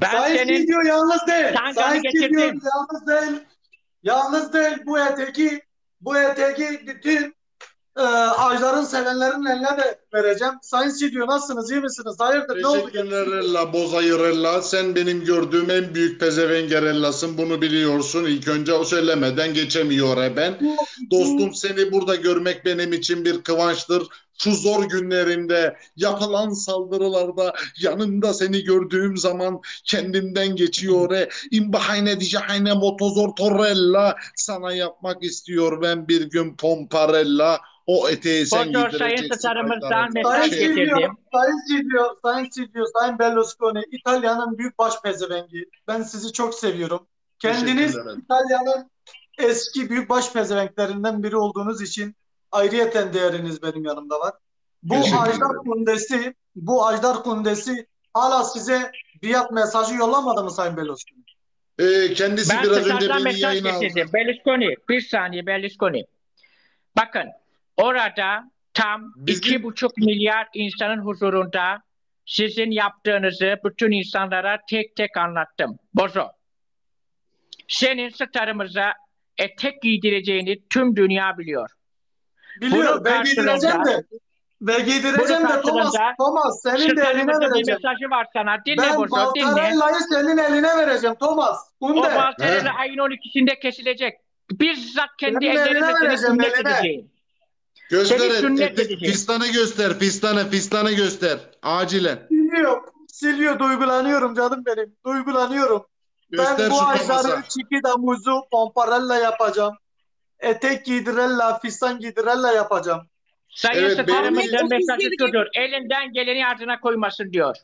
Ben Sayın senin Stüdyo yalnız değil. Sayın Stüdyo getirdim. yalnız değil. Yalnız değil. Bu eteği bu eteği bütün e, Ajdar'ın sevenlerin eline de vereceğim. Sayın Stüdyo nasılsınız? İyi misiniz? Hayırdır? Ne oldu? Teşekkürler Ella, Bozayır Ella. Sen benim gördüğüm en büyük pezevenger Ella'sın. Bunu biliyorsun. İlk önce o söylemeden geçemiyor e ben. Dostum seni burada görmek benim için bir kıvançtır. Şu zor günlerimde, yapılan saldırılarda yanımda seni gördüğüm zaman kendimden geçiyor. E. İmbahayne dicahayne motozor torrella. Sana yapmak istiyor ben bir gün pomparella. O eteği sen sayın giydireceksin. starımızdan Aydan. mesaj Sayın getirdim. Sayın Stüdyo, Sayın Stüdyo, Sayın Berlusconi, İtalya'nın büyük baş pezevengi. Ben sizi çok seviyorum. Kendiniz. İtalya'nın eski büyük baş pezevenklerinden biri olduğunuz için ayrıyeten değeriniz benim yanımda var. Bu. Ajdar Kundesi, bu Ajdar Kundesi hala size biat mesajı yollamadı mı Sayın Berlusconi? Ee, kendisi Ben biraz önce beni yayına aldı. Berlusconi, bir saniye Berlusconi. Bakın, orada tam Bizim- iki buçuk milyar insanın huzurunda sizin yaptığınızı bütün insanlara tek tek anlattım. Bozo. Senin starımıza etek giydireceğini tüm dünya biliyor. Biliyor, ben giydireceğim de. Ve giydireceğim de Thomas, Thomas senin de eline Starımızın bir vereceğim. mesajı var sana. Dinle Ben dinle. Baltarella'yı senin eline vereceğim Thomas. O Kunde. baltarını ayın 12'sinde kesilecek. Bizzat kendi ellerimle seni vereceğim, sünnet eline. edeceğim. Göster fistanı göster, fistanı, fistanı göster. Acilen. Silvio, Silvio duygulanıyorum canım benim. Duygulanıyorum. Göster ben bu şu ajları Thomas'a. Chiquita Muzu Pomparella yapacağım. Etek giydirella, fistan giydirella yapacağım. Sayın Evet, Starımızın mesajı şudur. Elinden geleni ardına koymasın diyor.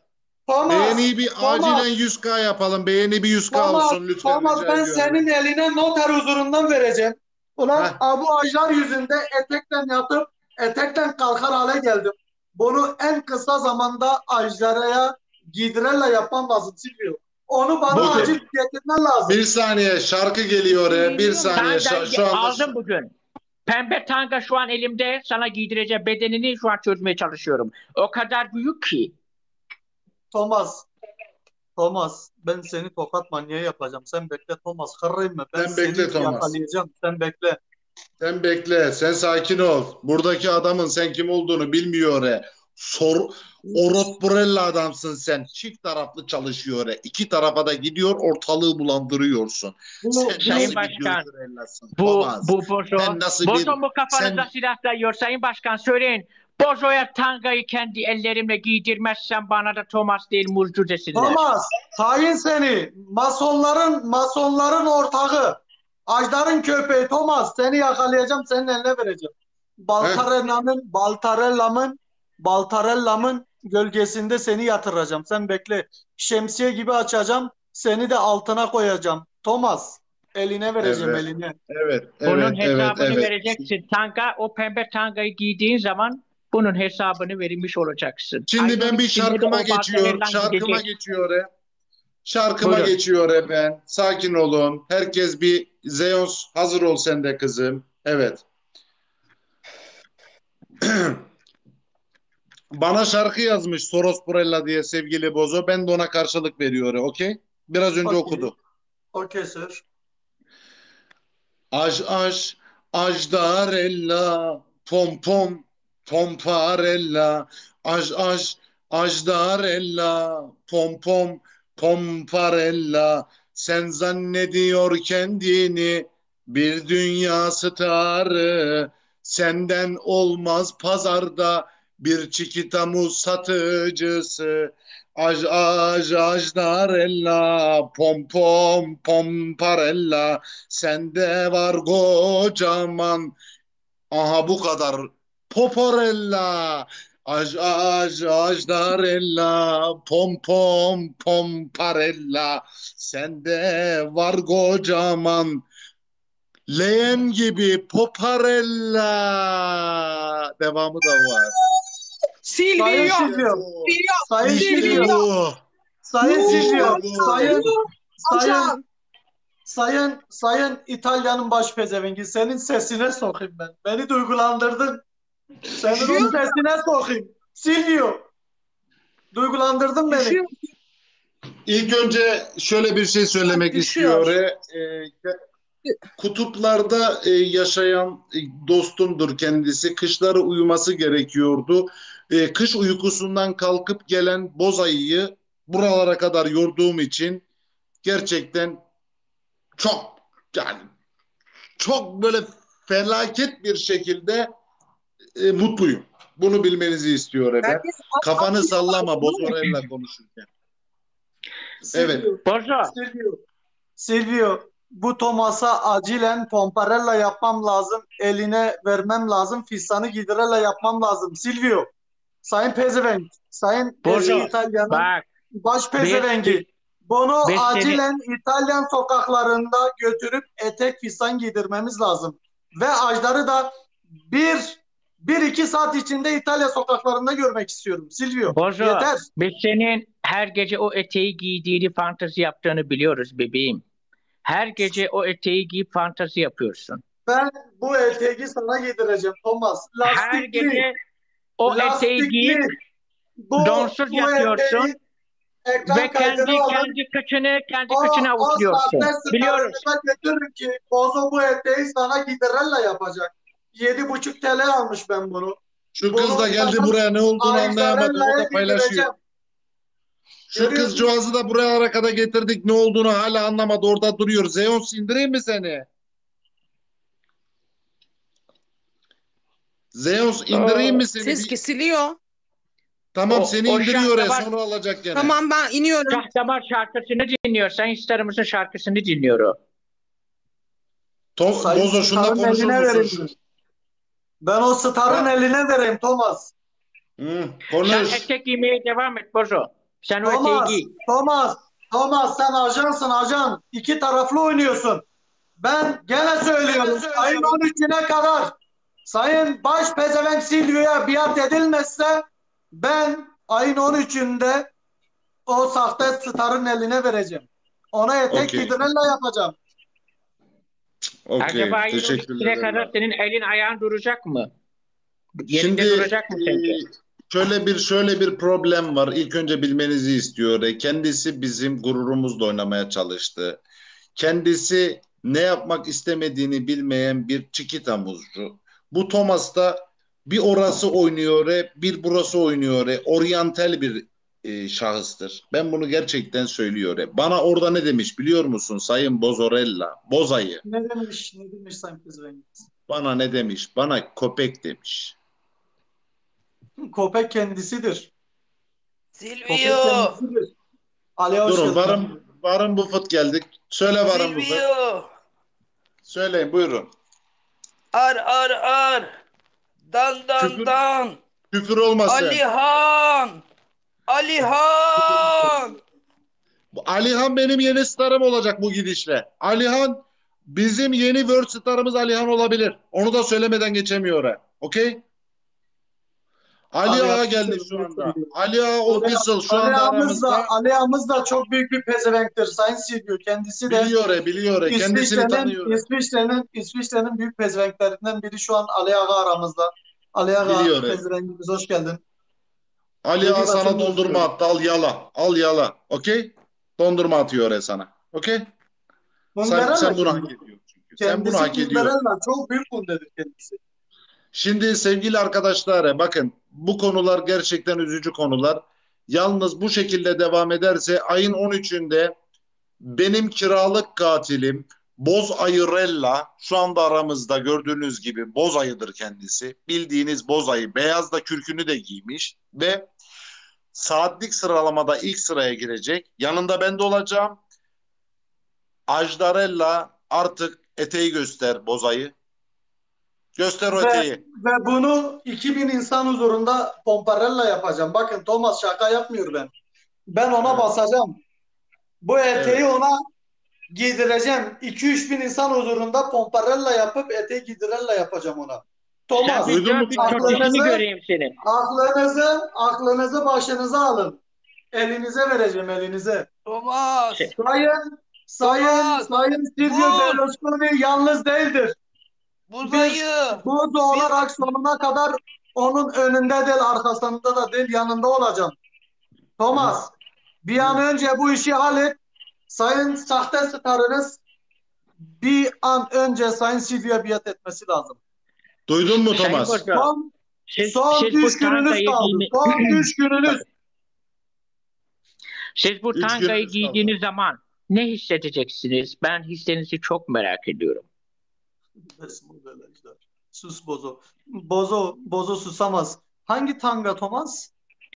Thomas, Beğeni bir Thomas, acilen 100k yapalım. Beğeni bir 100k Thomas, olsun lütfen. Thomas ben ediyorum. senin eline noter huzurundan vereceğim. Ulan Heh. Abu Ajlar yüzünde etekten yatıp etekten kalkar hale geldim. Bunu en kısa zamanda Ajlar'a giydirella yapmam lazım Silvio. Onu bana Bu- acil getirmen lazım. Bir saniye şarkı geliyor. e. Bir saniye Tanga'yı şu, şu anda. aldım bugün. Pembe tanga şu an elimde. Sana giydireceğim bedenini şu an çözmeye çalışıyorum. O kadar büyük ki. Thomas. Thomas ben seni tokat manyağı yapacağım. Sen bekle Thomas. Kırayım mı? Ben Sen bekle seni Thomas. yakalayacağım. Sen bekle. Sen bekle. Sen sakin ol. Buradaki adamın sen kim olduğunu bilmiyor. E. Sor, Orotbrella adamsın sen. Çift taraflı çalışıyor. İki tarafa da gidiyor ortalığı bulandırıyorsun. Bu, Sen Sayın Başkan? Bu, bu Bozo. Bozo bir... mu kafanıza sen- silah dayıyor Sayın Başkan söyleyin. Bozo'ya tangayı kendi ellerimle giydirmezsem bana da Thomas değil muzcu desinler. Thomas, hain seni. Masonların masonların ortağı. Ajdar'ın köpeği Thomas. Seni yakalayacağım. Senin eline vereceğim. Baltarella'nın Baltarella'mın Baltarella'mın gölgesinde seni yatıracağım. Sen bekle. Şemsiye gibi açacağım. Seni de altına koyacağım. Thomas, eline vereceğim Evet. eline. Evet, Bunun evet, evet, hesabını evet. vereceksin. Tanga o pembe tangayı giydiğin zaman bunun hesabını vermiş olacaksın. Şimdi ben Ayın bir şarkıma geçiyor. Şarkıma gidecek. geçiyor. e. Şarkıma Buyurun. geçiyor e ben. Sakin olun. Herkes bir Zeus hazır ol sen de kızım. Evet. Bana şarkı yazmış Soros Burella diye sevgili Bozo. Ben de ona karşılık veriyorum. Okey? Biraz önce Okey. okudu. Okey sir. Aj aj ajdarella pom pom pomparella aj aj ajdarella pom pom pomparella sen zannediyor kendini bir dünya starı senden olmaz pazarda bir çikita muz satıcısı. Aj aj ajdarella pom pom pomparella sende var kocaman. Aha bu kadar. Poporella. Aj aj ajdarella pom pom pomparella sende var kocaman. Leğen gibi poparella. Devamı da var. Sayın Silvio, Silvio. Sayın Silvio. Sayın Silvio. Sayın Sayın. Sayın Sayın İtalya'nın baş pezevengi senin sesine sokayım ben. Beni duygulandırdın. Senin o sesine sokayım. Silvio. Duygulandırdın beni. İlk önce şöyle bir şey söylemek Düşüyor. istiyor. Ee, kutuplarda e, yaşayan e, dostumdur kendisi. Kışları uyuması gerekiyordu. E, kış uykusundan kalkıp gelen boz ayıyı buralara kadar yorduğum için gerçekten çok yani çok böyle felaket bir şekilde e, mutluyum. Bunu bilmenizi istiyor efendim. Herkes Kafanı sallama Bozorella konuşurken. Evet. Silvio, Bozo. Silvio, Silvio, bu Thomas'a acilen Pomparella yapmam lazım. Eline vermem lazım. Fistanı Gidirella yapmam lazım. Silvio, Sayın Pezevenk, Sayın Ezi İtalya'nın Bak baş pezevengi. Bunu Beş acilen İtalyan sokaklarında götürüp etek fistan giydirmemiz lazım. Ve Ajdar'ı da bir, bir iki saat içinde İtalya sokaklarında görmek istiyorum. Silvio, Bozo. yeter. biz senin her gece o eteği giydiğini fantezi yaptığını biliyoruz bebeğim. Her gece o eteği giyip fantezi yapıyorsun. Ben bu eteği sana giydireceğim Thomas. Her Lastikli, gece o eteği lastikli. giyip Bu, donsuz bu yatıyorsun eteği ekran ve kendi alın. kendi kıçını kendi O, kıçına o avuçluyorsun. starlarına götürün ki Bozo bu eteği sana giderella yapacak. Yedi buçuk TL almış ben bunu. Şu Bunu kız da geldi sana buraya ne olduğunu anlayamadı. O da paylaşıyor. Şu kızcağızı da buraya arkada getirdik. Ne olduğunu hala anlamadı. Orada duruyor. Zeus indireyim mi seni? Zeus indireyim mi seni? ses kesiliyor. Tamam O- seni o indiriyor ya şarkı var. sonra alacak gene. Tamam ben iniyorum. Şahdamar şarkısını dinliyor. Sayın Starımızın şarkısını dinliyor o. To- Sayın Bozo şunda Star'ın konuşur eline musun? vereyim. Ben o starın eline vereyim Thomas. Hı, Sen konuş. etek giymeye devam et Bozo. Sen o Thomas, eteği giy. Thomas, Thomas sen ajansın ajan. İki taraflı oynuyorsun. Ben gene söylüyorum. Ayın 13'üne kadar Sayın Baş Pezevenk Silvio'ya biat edilmezse ben ayın 13'ünde o sahte starın eline vereceğim. Ona etek Okey. gidirella yapacağım. Okey. Acaba ayın Teşekkürler. 12'sine kadar senin elin ayağın duracak mı? Yerinde Şimdi duracak mı sence? e, şöyle bir şöyle bir problem var. İlk önce bilmenizi istiyor. Kendisi bizim gururumuzla oynamaya çalıştı. Kendisi ne yapmak istemediğini bilmeyen bir çikita muzcu. Bu Thomas da bir orası oynuyor, e, bir burası oynuyor. e, Oryantal bir e, şahıstır. Ben bunu gerçekten söylüyor. e. Bana orada ne demiş biliyor musun Sayın Bozorella? Bozayı. Ne demiş, ne demiş Sayın Pezevenk? Bana ne demiş? Bana köpek demiş. Köpek kendisidir. Silvio! kendisidir. Ali hoş Durun geldin. varın varın Buffett geldik. Söyle varın Buffett. Silvio! Söyleyin buyurun. Ar ar ar! Dan dan Küfür- dan! Küfür olmasın. Alihan! Alihan! Alihan benim yeni starım olacak bu gidişle. Alihan bizim yeni World starımız Alihan olabilir. Onu da söylemeden geçemiyor. Okey? Ali Ali Ağa geldi şu anda. Ali Ağa official şu Ali anda da, aramızda. Ali Ağamız da çok büyük bir pezevenktir. Sayın Silvio kendisi de Biliyor, he, biliyor. Kendisini tanıyor. İsviçre'nin, İsviçre'nin büyük pezevenklerinden biri şu an Ali Ağa aramızda. Ali Ağa pezevenkimiz hoş geldin. Ali Ağa sana dondurma attı. Al yala. Al yala. Okey? Dondurma atıyor he sana. Okey? Sen, sen bunu hak kendisi. ediyorsun çünkü. Sen bunu hak ediyorsun. Çok büyük bundedir kendisi. Şimdi sevgili arkadaşlar bakın bu konular gerçekten üzücü konular. Yalnız bu şekilde devam ederse ayın 13'ünde benim kiralık katilim Boz Ayırella şu anda aramızda gördüğünüz gibi boz ayıdır kendisi. Bildiğiniz boz ayı. Beyaz da kürkünü de giymiş ve saatlik sıralamada ilk sıraya girecek. Yanında ben de olacağım. Ajdarella artık eteği göster boz ayı. Göster o Ve- eteği. Ve bunu 2000 insan huzurunda Pomparella yapacağım. Bakın Thomas şaka yapmıyor ben. Ben ona Evet. basacağım. Bu eteği ona giydireceğim. 2-3 bin insan huzurunda Pomparella yapıp eteği giydirella yapacağım ona. Thomas, Sen bir duydun mu? bir Aklınızı- göreyim senin. aklınızı, aklınızı başınıza alın. Elinize vereceğim elinize. Thomas! Şey- Sayın, sayın, Thomas, sayın Silvio. Berlusconi yalnız değildir. Buzayı! Bu da olarak sonuna kadar onun önünde değil, arkasında da değil, yanında olacağım. Thomas, Bir an önce bu işi hallet. Sayın sahte starınız bir an önce Sayın Silvia biat etmesi lazım. Duydun mu Sayın Thomas? Bozo, Son, siz, son bu üç gününüz kaldı. Son üç gününüz. siz bu Üç tankayı giydiğiniz zaman ne hissedeceksiniz? Ben hislerinizi çok merak ediyorum. Bismillahirrahmanirrahim. Sus Bozo. Bozo, Bozo susamaz. Hangi tanga Thomas?